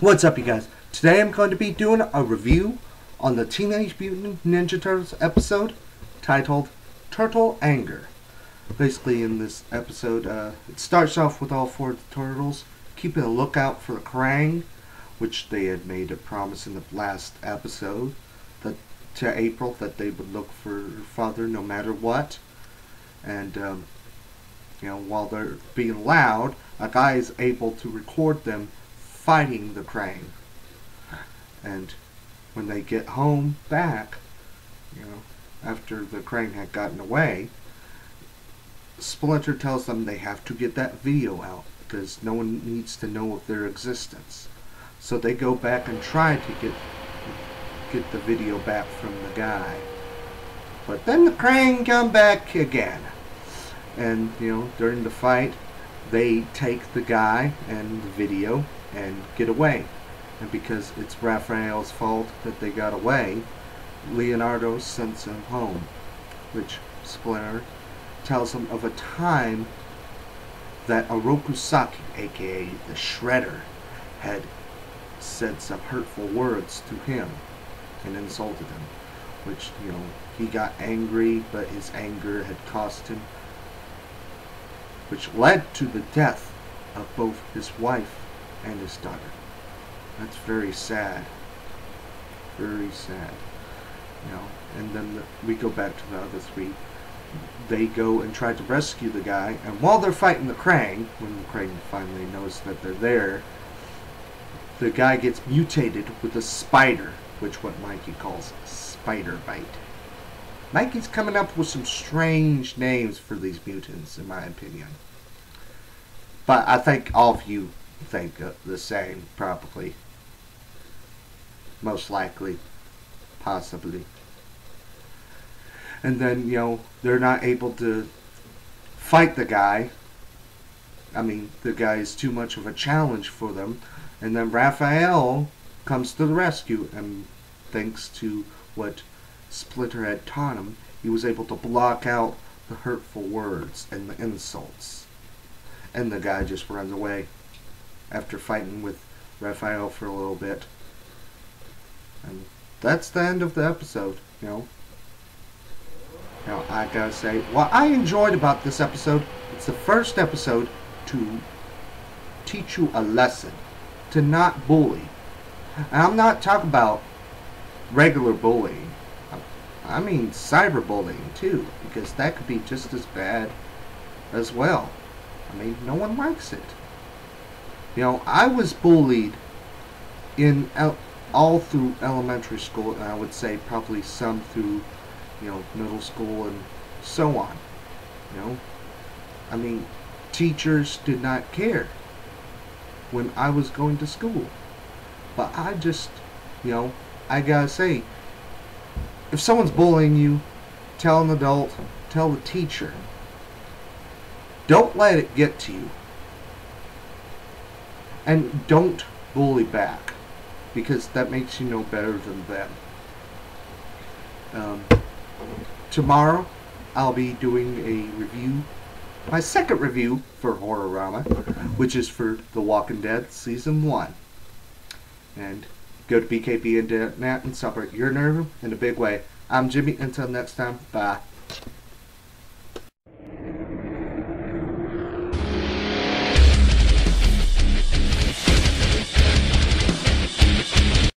What's up, you guys? Today I'm going to be doing a review on the Teenage Mutant Ninja Turtles episode titled Turtle Anger. Basically, in this episode, uh, it starts off with all four of the turtles keeping a lookout for Kraang, which they had made a promise in the last episode that to April that they would look for her father no matter what. And um, you know, while they're being loud, a guy is able to record them fighting the Kraang. And when they get home back, you know, after the Kraang had gotten away, Splinter tells them they have to get that video out because no one needs to know of their existence. So they go back and try to get get the video back from the guy. But then the Kraang come back again. And, you know, during the fight, they take the guy and the video and get away. And because it's Raphael's fault that they got away, Leonardo sends him home, which Splinter tells him of a time that Oroku Saki, aka the Shredder, had said some hurtful words to him and insulted him, which, you know, he got angry, but his anger had cost him, which led to the death of both his wife and his daughter. That's very sad. Very sad. You know, and then the, we go back to the other three. They go and try to rescue the guy, and while they're fighting the Kraang, when the Kraang finally knows that they're there, the guy gets mutated with a spider, which what Mikey calls spider bite. Mikey's coming up with some strange names for these mutants, in my opinion. But I think all of you think uh, the same, probably. Most likely. Possibly. And then, you know, they're not able to fight the guy. I mean, the guy is too much of a challenge for them. And then Raphael comes to the rescue, and thanks to what Splinter had taught him, he was able to block out the hurtful words and the insults. And the guy just runs away after fighting with Raphael for a little bit. And that's the end of the episode, you know. Now, I gotta say, what I enjoyed about this episode, it's the first episode to teach you a lesson. To not bully. And I'm not talking about regular bullying. I mean cyberbullying, too. Because that could be just as bad as well. I mean, no one likes it. You know, I was bullied in all through elementary school, and I would say probably some through, you know, middle school and so on. You know, I mean, teachers did not care when I was going to school. But I just, you know, I gotta say, if someone's bullying you, tell an adult, tell the teacher. Don't let it get to you. And don't bully back, because that makes you no better than them. Um, tomorrow, I'll be doing a review, my second review for Horrorama, which is for The Walking Dead Season 1. And go to BKBN.net and support your nerve in a big way. I'm Jimmy. Until next time, bye.